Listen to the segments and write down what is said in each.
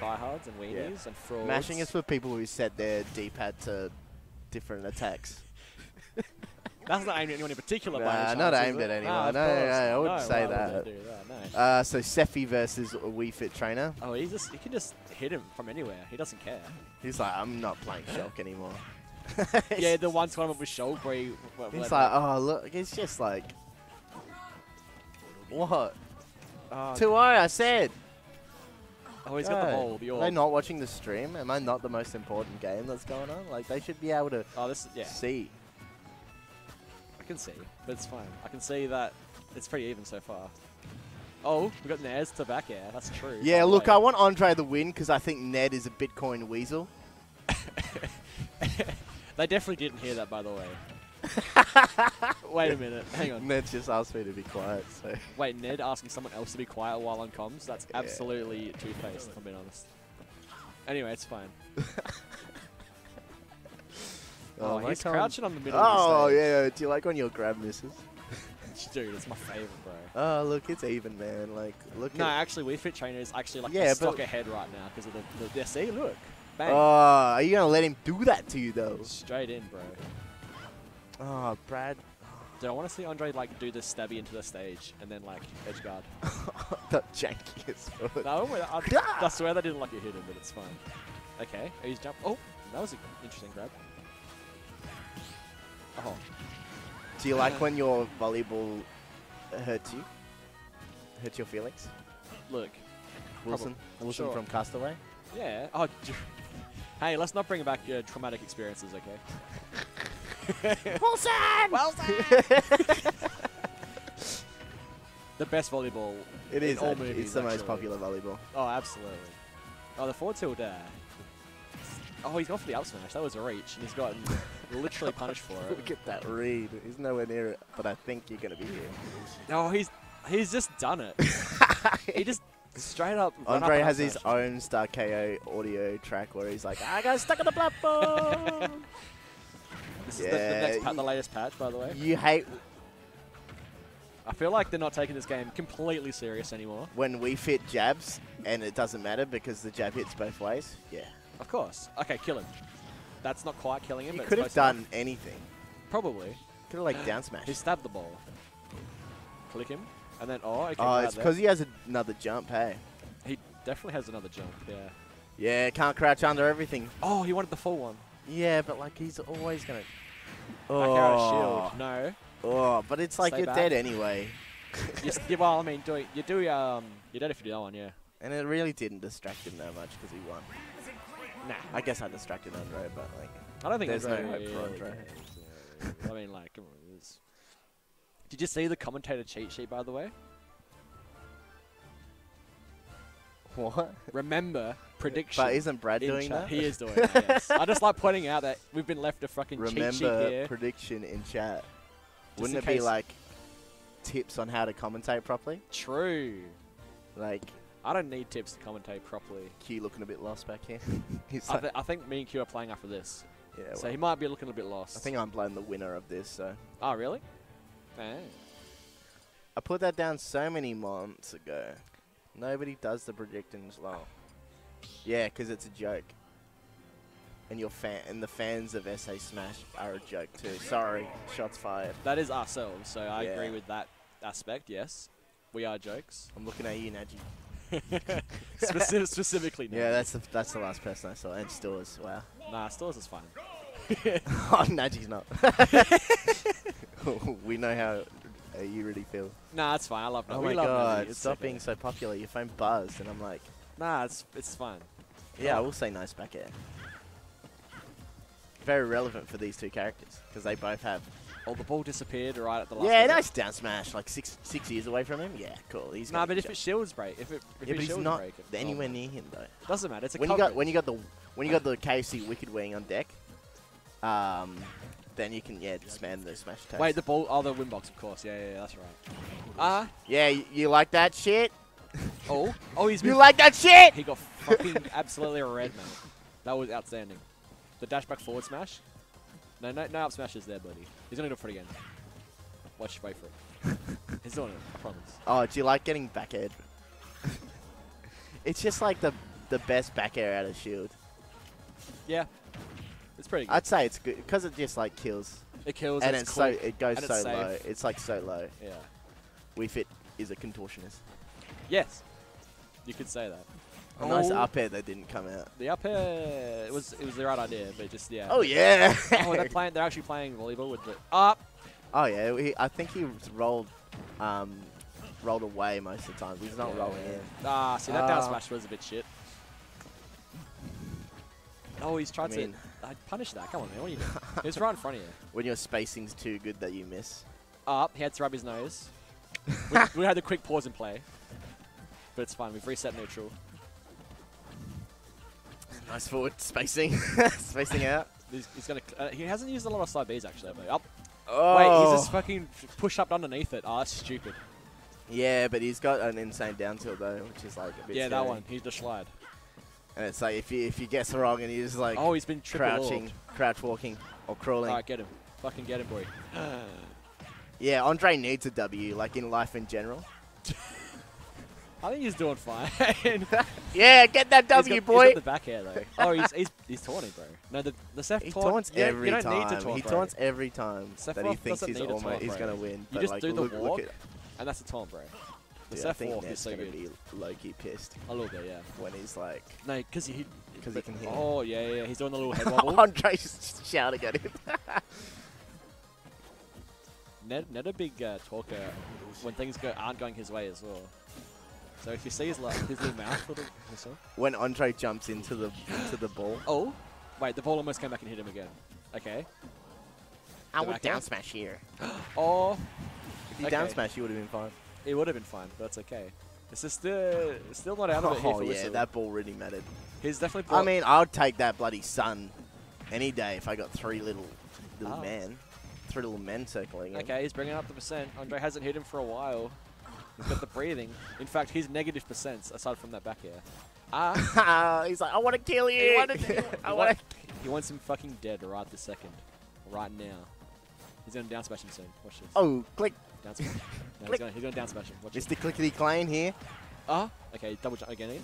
tryhards and weenies and frauds. Mashing is for people who set their D-pad to different attacks. That's not aimed at anyone in particular. Nah, any not chance, aimed at anyone. Of No, no, no, I wouldn't No, say why would that. No. Uh, so Sephi versus a Wii Fit trainer. Oh, he just he can just hit him from anywhere. He doesn't care. He's like, I'm not playing Shulk anymore. yeah, the one tournament with Shulk where he. where- He's like, oh look, it's just like, what? oh, Two I, I said. Oh, he's got the ball. The Are they not watching the stream? Am I not the most important game that's going on? Like they should be able to Oh, this is yeah. see. I can see, but it's fine. I can see that it's pretty even so far. Oh, we got Nares to back air. That's true. Yeah, look, way. I want Andre to win because I think Ned is a Bitcoin weasel. they definitely didn't hear that, by the way. Wait a minute. Hang on. Ned just asked me to be quiet, so. Wait, Ned asking someone else to be quiet while on comms? That's Yeah. absolutely two-faced, if I'm being honest. Anyway, it's fine. Oh, oh, my he's crouching on the middle Oh, the yeah. Do you like when your grab misses? Dude, it's my favorite, bro. Oh, look, it's even, man. Like, look No, actually, Wii Fit Trainer is actually like Yeah, a stock ahead right now because of the, the, yeah, see, look. Oh, Bang. are you gonna let him do that to you though? Straight in, bro. Oh, Brad. Dude, I want to see Andre like do the stabby into the stage and then like edge guard. the jankiest foot. No, I, I, I swear that didn't like it hit him, but it's fine. Okay, he's jump. Oh, that was an interesting grab. Oh, Do you like when your volleyball hurts you? Hurts your feelings? look. Wilson? Wilson sure. from Castaway? Yeah. Oh, hey, let's not bring back your traumatic experiences, okay? Wilson! Wilson! the best volleyball. It in is. all movies, it's the most popular volleyball. Oh, absolutely. Oh, the forward tilt there. Oh, he's gone for the up smash. That was a reach, and he's gotten literally punished for it. Look at that read. He's nowhere near it, but I think you're going to be here. No, he's he's just done it. he just straight up. run up Andre has his own Star KO audio track where he's like, I got stuck on the platform. This is the, the Yeah, next pa- the latest patch, by the way. you hate I feel like they're not taking this game completely serious anymore. when Wii Fit jabs and it doesn't matter because the jab hits both ways. Yeah. Of course. Okay, kill him. That's not quite killing him. You could have done anything. Probably. Could have like down smash. He stabbed the ball. Click him, and then oh, okay. Oh, it's because he has another jump, hey. he definitely has another jump. Yeah. Yeah, can't crouch under everything. Oh, he wanted the full one. Yeah, but like he's always gonna. Back out of Oh, shield. No. oh, but it's like Stay you're back. dead anyway, you, well, I mean, do you do um, you're dead if you do that one, yeah. and it really didn't distract him that much because he won. Nah, I guess I distracted Andre, but like, I don't think There's Andre no hope for really Andre. cares, yeah. I mean, like, come on, Did you see the commentator cheat sheet, by the way? what? Remember prediction. But isn't Brad doing that? He is doing that. Yes. I just like pointing out that we've been left a fucking cheat sheet Remember here. prediction in chat. Just Wouldn't in it be like tips on how to commentate properly? True. Like I don't need tips to commentate properly. Q looking a bit lost back here. I, th- I think me and Q are playing after this, yeah, so well, he might be looking a bit lost. I think I'm playing the winner of this. So Oh, really? Eh. I put that down so many months ago. Nobody does the predictions long. Yeah, 'cause it's a joke. And your fan and the fans of SA Smash are a joke too. Sorry, shots fired. That is ourselves, so I Yeah. agree with that aspect. Yes, we are jokes. I'm looking at you, Najee. Speci- specifically, no. Yeah, that's the that's the last person I saw. And Stores, wow. nah. Stores is fine. oh, Najee's not. we know how uh, you really feel. Nah, it's fine. I love. Oh we my love god, it's stop okay. being so popular. Your phone buzzed, and I'm like, Nah, it's it's fine. yeah, I will say nice back air. Very relevant for these two characters because they both have. Oh, the ball disappeared right at the last. Yeah, minute. nice down smash. Like six six years away from him. Yeah, cool. He's Nah, but if it shields break, if it if yeah, but he's not break, anywhere oh, near him though. Doesn't matter. It's a When you got coverage. when you got the when you got the KFC Wicked Wing on deck, um, then you can yeah just the smash attacks. Wait, the ball. Oh, the win box, of course. Yeah, yeah, yeah that's right. Ah, yeah, you, you like that shit? oh, oh, he's You like that shit? He got fucking absolutely red, man. That was outstanding. The dash back forward smash. No, no, no up smashes there, buddy. He's gonna do it for it again. Watch, wait for it. He's doing it. I promise. Oh, do you like getting back ed? it's just like the the best back air out of Shield. Yeah. It's pretty good. I'd say it's good because it just like kills, it kills and it's it's so it goes so it's low. It's like so low. Yeah. Wii Fit is a contortionist. Yes. You could say that. A nice Oh. up air that didn't come out. The up air it was it was the right idea, but just yeah. Oh yeah. oh, they're playing. They're actually playing volleyball with the up. oh yeah. He, I think he rolled, um, rolled away most of the time. He's not Yeah. rolling in. Ah, see that down Ah. smash was a bit shit. Oh, he's tried I mean- to uh, punish that. Come on, man. What are you doing? was right in front of you. When your spacing's too good that you miss. Up. He had to rub his nose. we, we had the quick pause and play, but it's fine. We've reset neutral. Nice forward spacing, spacing out. He's, he's gonna. Uh, he hasn't used a lot of side Bs actually. But up. Oh. Wait, he's just fucking push up underneath it. Oh, that's stupid. Yeah, but he's got an insane down tilt though, which is like a bit Yeah, that one. He's just slide. And it's like if you if you guess wrong and he's like oh, he's been crouching, orbed. crouch walking, or crawling. Alright, get him. Fucking get him, boy. Yeah, Andre needs a W, like in life in general. I think he's doing fine. Yeah, get that He's W, got, boy. He's got the back air though. Oh, he's he's he's taunting, bro. No, the the Seth he taunt. taunts every you don't time. Need to taunt, he bro. taunts every time Sephiroth that he thinks he's almost taunt, he's gonna win. You just like, do the look, walk, look at, and that's a taunt, bro. The yeah, I Seth think walk is Ned's so gonna good. be low key pissed A little bit, yeah. when he's like, No, because he. 'Cause he but- can hear. Oh yeah, yeah. He's doing the little head wobble. Andre's shouting at him. Ned, Ned a big uh, talker when things go aren't going his way as well. So if you see his like, his little mouth, little, so- when Andre jumps into the into the ball, oh, wait, the ball almost came back and hit him again. Okay. I would back air? down smash here. Oh, If you Okay. down smash, you would have been fine. It would have been fine, but that's okay. This is still still not out of it Oh yeah, Whissle. that ball really mattered. He's definitely. I mean, I would take that bloody sun any day if I got three little little Oh. men, three little men circling. him. Okay, he's bringing up the percent. Andre hasn't hit him for a while. He's got the breathing. In fact, he's negative percents aside from that back air. Ah, he's like, I want to kill you. wanted to I He want. he wants him fucking dead right this second, right now. He's gonna down smash him soon. Watch this. Oh, click, Down smash. No, he's gonna, he's gonna down smash him. Watch this. Mr. Clickety Clang here. Ah, okay, double jump again.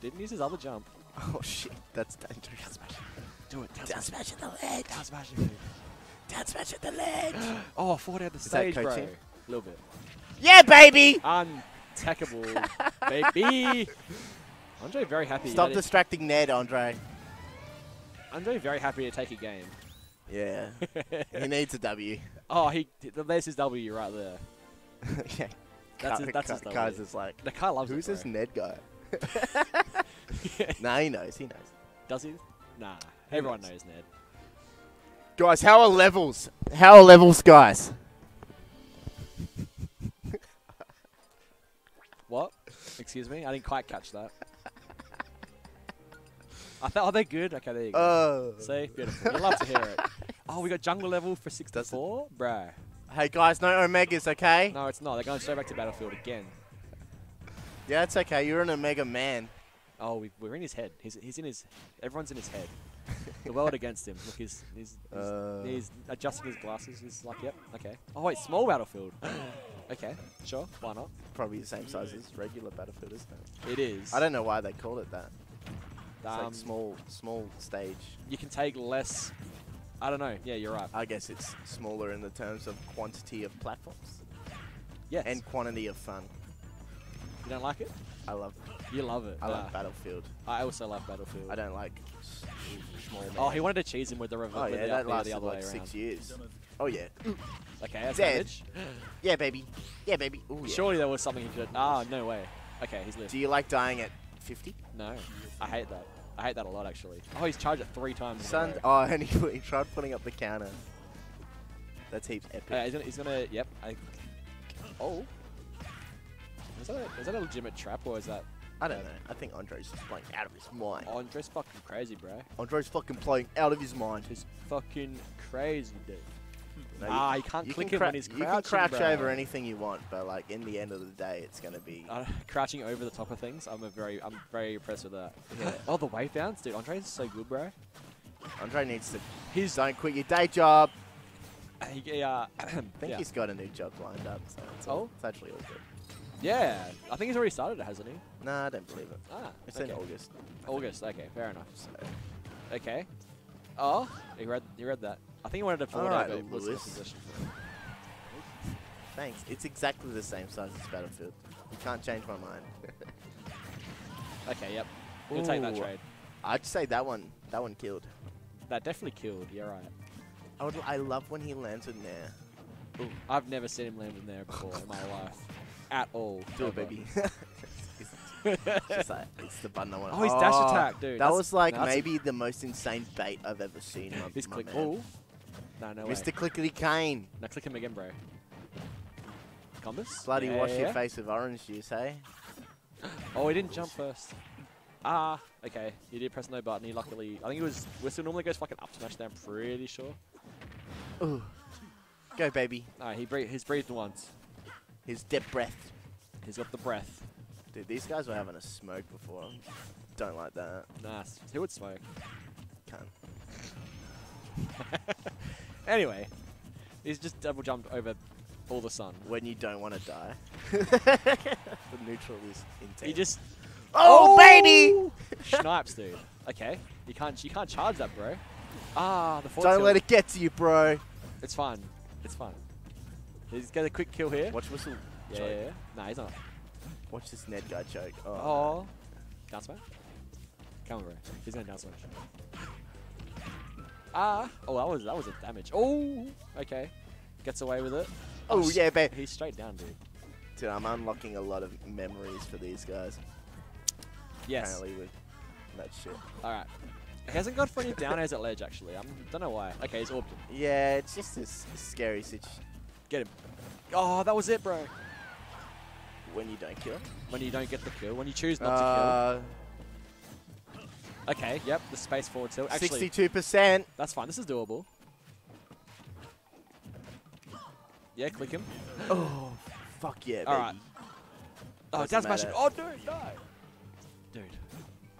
Didn't use his other jump. Oh shit, that's dangerous. Do it. Down, Down smash. smash at the ledge. Down smash him. Down smash at the ledge. Oh, forward out the that stage, bro. A little bit. yeah, baby. Untackable, baby. Andre very happy. Stop that it- distracting Ned, Andre. Andre very happy to take a game. Yeah, he needs a W. Oh, he there's his W right there. yeah. That's his- that's his W. Kaiza's like, The guy loves who's it, this. Ned guy? nah, he knows. He knows. Does he? Nah. Who Everyone knows? knows Ned. Guys, how are levels? How are levels, guys? What? Excuse me? I didn't quite catch that. I thought, oh, they're good. Okay, there you go. Oh. See? Beautiful. You love to hear it. Oh, we got jungle level for 64? Bro. Hey guys, no omegas, okay? No, it's not. They're going straight back to Battlefield again. Yeah, it's okay. You're an omega man. Oh, we, we're in his head. He's, he's in his... Everyone's in his head. the world against him. Look, he's, he's, he's, Uh. he's adjusting his glasses. He's like, yep, okay. Oh, wait, small Battlefield. okay, sure. Why not? Probably the same size as regular Battlefield, isn't it? It is. I don't know why they called it that. It's Um, like small, small stage. You can take less... I don't know. Yeah, you're right. I guess it's smaller in the terms of quantity of platforms Yes. and quantity of fun. you don't like it? I love, it. You love it. I Nah. love Battlefield. I also love Battlefield. I don't like small. Oh, he wanted to cheese him with the reverse. Oh yeah, the that lasted like way six around. years. Oh yeah. Okay, that's Dead. damage. Yeah, baby. Yeah, baby. Ooh, yeah. Surely there was something he could. Ah, no way. Okay, he's lived. Do you like dying at 50? No, I hate that. I hate that a lot actually. Oh, he's charged it three times. a oh, and he, he tried putting up the counter. That's heaps epic. Uh, he's gonna. He's gonna. Yep. I. Oh. Is that, a, is that a legitimate trap or is that I don't know. I think Andre's just playing out of his mind. Andre's fucking crazy, bro? Andre's fucking playing out of his mind. He's fucking crazy, dude. No, ah, you can't you click can him when he's You can crouch bro. over anything you want, but like in the end of the day, it's gonna be. Uh, crouching over the top of things. I'm a very. I'm very impressed with that. Yeah. Oh, the wave bounce, dude. Andre is so good, bro. Andre needs to. He's. Don't quit your day job. He, uh, I think yeah. he's got a new job lined up, so it's, Oh? it's actually all good. Yeah, I think he's already started it, hasn't he? Nah, I don't believe it. Ah, It's okay. in August. August. Okay, fair enough. So. Okay. Oh, he read. He read that. I think he wanted to forward Alright, it, but Lewis. position. Thanks. It's exactly the same size as Battlefield. You can't change my mind. Okay, yep. We'll take that trade. I'd say that one. That one killed. That definitely killed. Yeah, right. I would. I love when he lands in there. I've never seen him land in there before in my life, at all. Do it, baby. Just like, it's the button I want. Oh, his dash ah, attack, dude. That was like no, maybe the most insane bait I've ever seen. my- my click. man. Oh. No, no way. Mr. Clickety Kane. Now click him again, bro. Combus? Bloody Yeah, wash yeah, your face with orange juice, hey? Oh, he didn't jump first. Ah, okay. He did press no button. He luckily, I think it was Whissle normally goes fucking up smash there. I'm pretty sure. Ooh. Go, baby. No, he breathed. He's breathed once. His deep breath. He's got the breath. Dude, these guys were having a smoke before. Don't like that. Nice. Who would smoke? Can't. Anyway, he's just double jumped over all the sun. When you don't want to die. the neutral is intense. He just Oh, baby! snipes, dude. Okay, you can't you can't charge that, bro. Ah, the Don't tilt. let it get to you, bro. It's fine. It's fine. He's got a quick kill here. Watch Whissle. Yeah, choke. yeah, yeah. Nah, he's not. Watch this Ned guy choke. Oh. Oh. Down smash? Come on, bro. He's gonna down smash. Ah. Oh, that was that was a damage. Oh. Okay. Gets away with it. Oh, sh- yeah, babe. He's straight down, dude. Dude, I'm unlocking a lot of memories for these guys. Yes. Apparently with that shit. All right. He hasn't got for any down airs at ledge actually. I don't know why. Okay, he's orbed. Yeah, it's just this scary situation Get him. Oh, that was it, bro. when you don't kill. When you don't get the kill, when you choose not Uh, to kill. Okay. Yep. The space forward tilt. Actually, 62%. that's fine. This is doable. Yeah, click him. Oh, fuck yeah, baby. All right. Oh, down smash him. Oh, dude, no. Dude.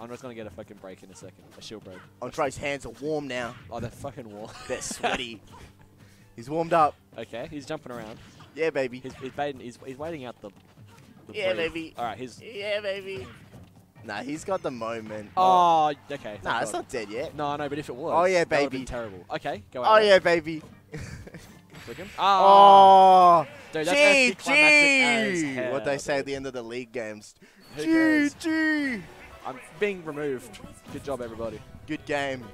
I'm just gonna get a fucking break in a second. A shield break. Andre's hands are warm now. Oh, they're fucking warm. They're sweaty. He's warmed up. okay, he's jumping around. Yeah, baby. He's, he's, waiting, he's, he's waiting out the. the Yeah, baby. All right, he's. Yeah, baby. Nah, he's got the moment. Oh, okay. nah, it's God. not dead yet. No, no, but if it was. Oh, yeah, baby. terrible. Okay, go Oh, yeah, baby. Click him. Oh. Oh, Dude, that's G, G. What they say at the end of the league games. G? G. I'm being removed. Good job, everybody. Good game.